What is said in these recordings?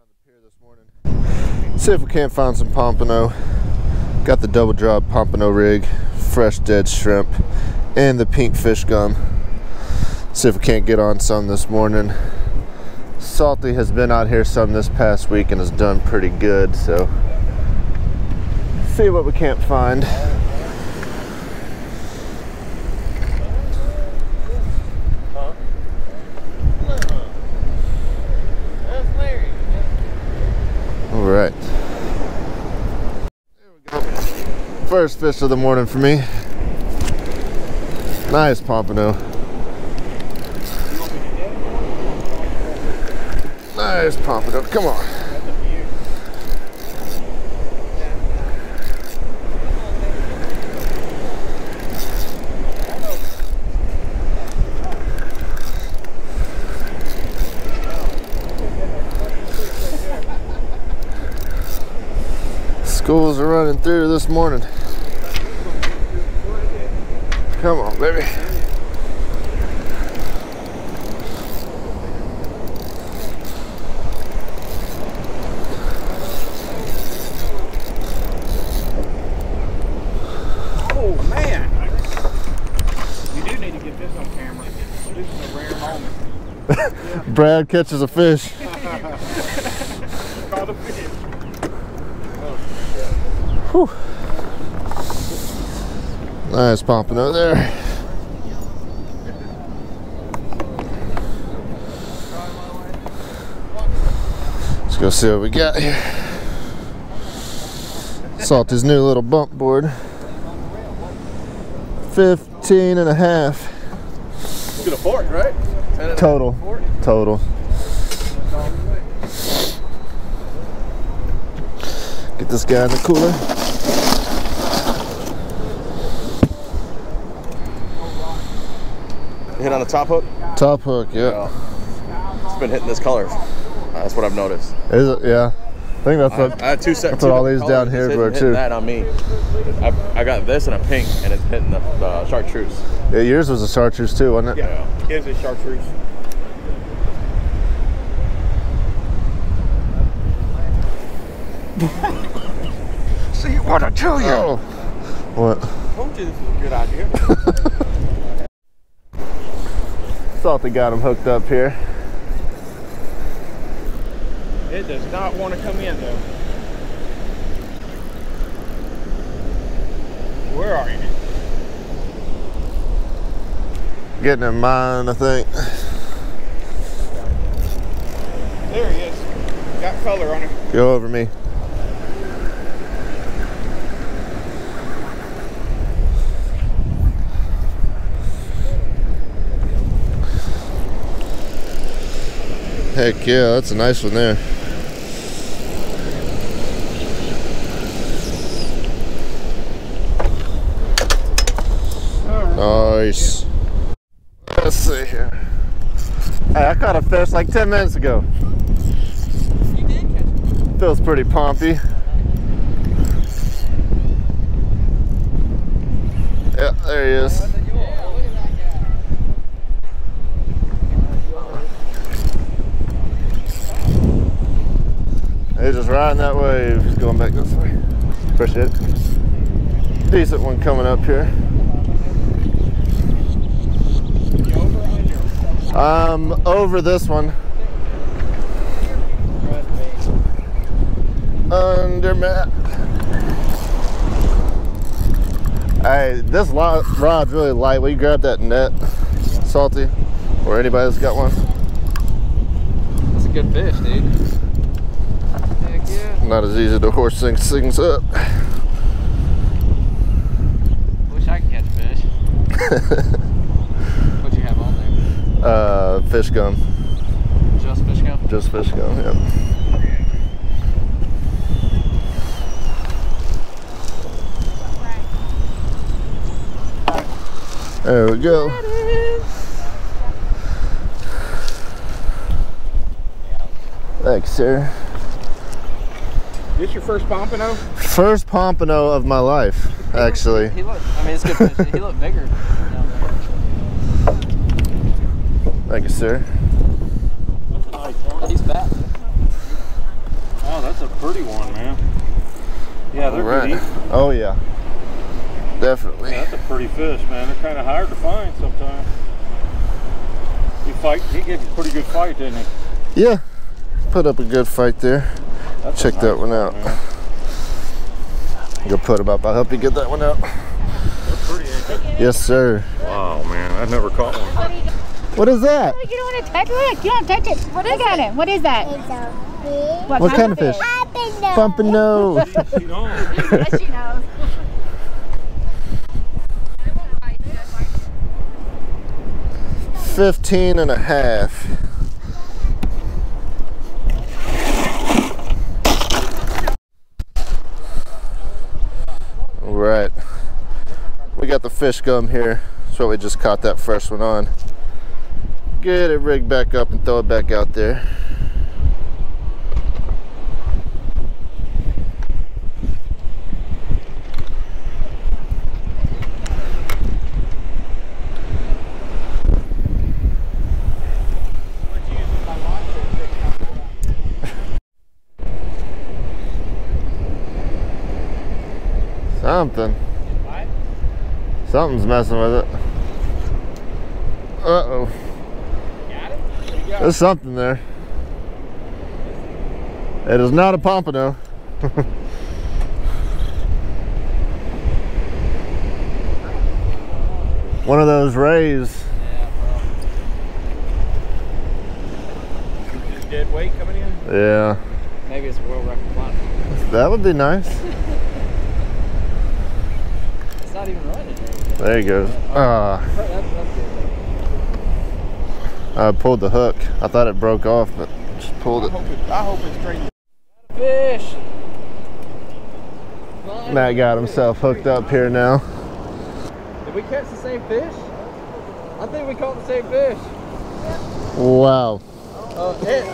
on the pier this morning. See if we can't find some pompano. Got the double drop pompano rig, fresh dead shrimp, and the pink fish gum. See if we can't get on some this morning. Salty has been out here some this past week and has done pretty good, so see what we can't find. All right. There we go. First fish of the morning for me. Nice pompano. Nice pompano. Come on. Schools are running through this morning. Come on, baby. Oh man! You do need to get this on camera. This is a rare moment. Brad catches a fish. Call the fish. Whew. Nice pompano there. Let's go see what we got here. Salty's new little bump board. 15 and a half To the fork, right? total. Total. Get this guy in the cooler. Hit on the top hook. Top hook, yeah. It's been hitting this color. That's what I've noticed. Is it? Yeah. I think that's I, what. I had two set. That's two what all these down here It's were, hitting, hitting too. That on me. I, I got this and a pink, and it's hitting the, the chartreuse. Yeah, yours was a chartreuse too, wasn't it? Yeah. Here's a chartreuse. See what I tell you. Oh. What? Told you this was a good idea. Salty got him hooked up here. It does not want to come in though. Where are you? Getting in mine, I think. There he is. Got color on him. Go over me. Heck yeah, that's a nice one there. Nice. Let's see here. Hey, I caught a fish like 10 minutes ago. Feels pretty pompy. Yeah, there he is. He's just riding that wave. He's going back this way. Appreciate it. Decent one coming up here. Um, over this one. Under Matt. Hey, this rod's really light. Will you grab that net, Salty? Or anybody that's got one? That's a good fish, dude. Yeah. Not as easy to horse things, things up. Wish I could catch fish. What you have on uh, fish gum. Just fish gum? Just fish gum, yep. There we go. Thanks, sir. This your first pompano? First pompano of my life, actually. He looked, I mean, it's good. He looked bigger. Thank you, sir. That's a nice one. He's fat. Oh, that's a pretty one, man. Yeah, they're Right. good eating. Oh yeah. Definitely. That's a pretty fish, man. They're kind of hard to find sometimes. He fight. He gave a pretty good fight, didn't he? Yeah. Put up a good fight there. That's a Check that one out. man. Go put him up. I'll help you get that one out. They're pretty, ain't they? Yes, sir. Wow, man. I've never caught one. What is that? You don't want to touch it. You don't touch it. What is Look at it. What is that? It's a big What kind of fish? pompano. Pompano. You know. yes, she knows. Fifteen and a half. Right. We got the fish gum here. What we just caught that first one on. Get it rigged back up and throw it back out there. Something. Something's messing with it. Uh oh. There's something there. It is not a pompano. One of those rays. Dead weight coming in? Yeah, Maybe it's a world record flight. that would be nice. It's not even running. There he goes. Ah, That's, that's good. I pulled the hook. I thought it broke off, but just pulled I it. hope, it, I hope it's straight. Fish. Matt got himself hooked up here now. Did we catch the same fish? I think we caught the same fish. Wow. Uh, it,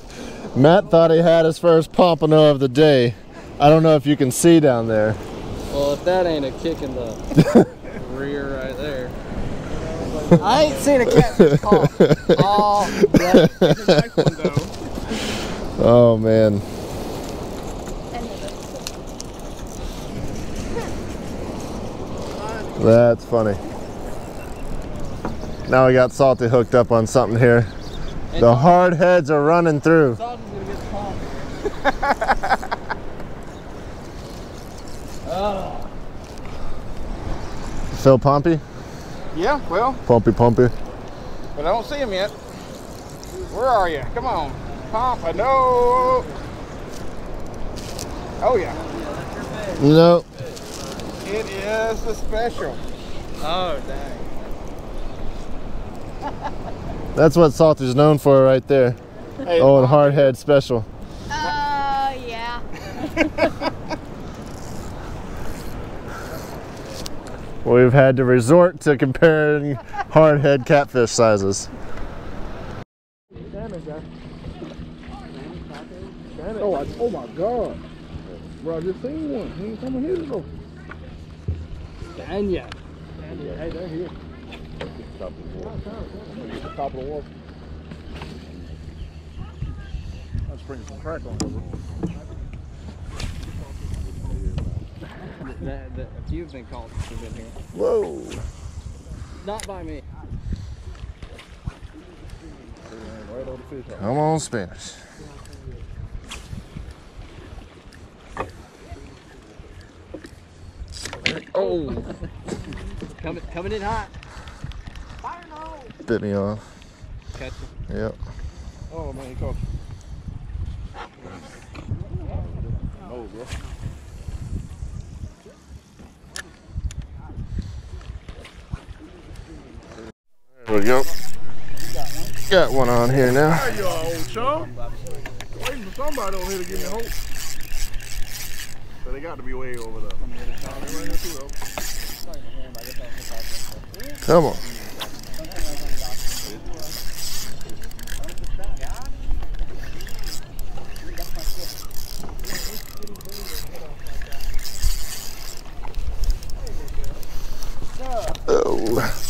Matt thought he had his first pompano of the day. I don't know if you can see down there. well, if that ain't a kick in the rear right there. I ain't seen a catfish caught all day. It's a nice one though. Oh man. That's funny. Now we got Salty hooked up on something here. The hard heads are running through. Salty's gonna get pumped. Phil Pompey? Yeah, well, Pompey Pompey. but I don't see him yet. Where are you? Come on. Pompano. Oh yeah. No. It is the special. Oh, dang. That's what Salty's known for right there. Hey, oh, Old hard head special. Oh, yeah. We've had to resort to comparing hardhead catfish sizes. Oh, I, oh my God. Bro, I just seen one. He ain't coming here to though. Danya. Hey, they're here. Top of the wall. Top of the wall. Let's bring some crack on. That, that, have been caught we've been here. Whoa. Not by me. The. Come on, Spanish. Oh. coming, coming in hot. Bit me off. Catch it. Yep. Oh man, he caught. Oh, bro. There we go. Got one on here now. There you are, old chum. Waiting for somebody over here to give me hope. So they got to be way over there. They're right here too, though. Come on. Oh, no short. Nope. Come on, flip him. Boat flip. There he is. That's a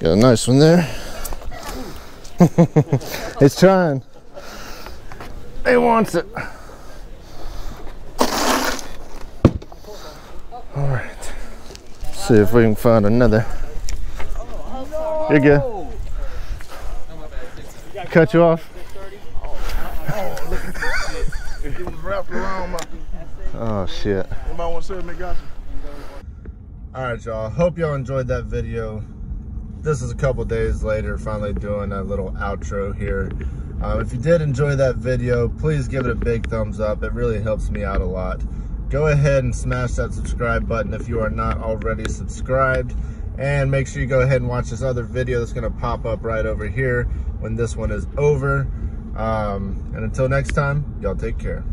Got a nice one there. it's trying. It wants it. All right. See if we can find another. You're good. Cut you off. Oh shit. All right, y'all. Hope y'all enjoyed that video. This is a couple days later, finally doing a little outro here. Um, if you did enjoy that video, please give it a big thumbs up. It really helps me out a lot. Go ahead and smash that subscribe button if you are not already subscribed. And make sure you go ahead and watch this other video that's going to pop up right over here when this one is over. Um, and until next time, y'all take care.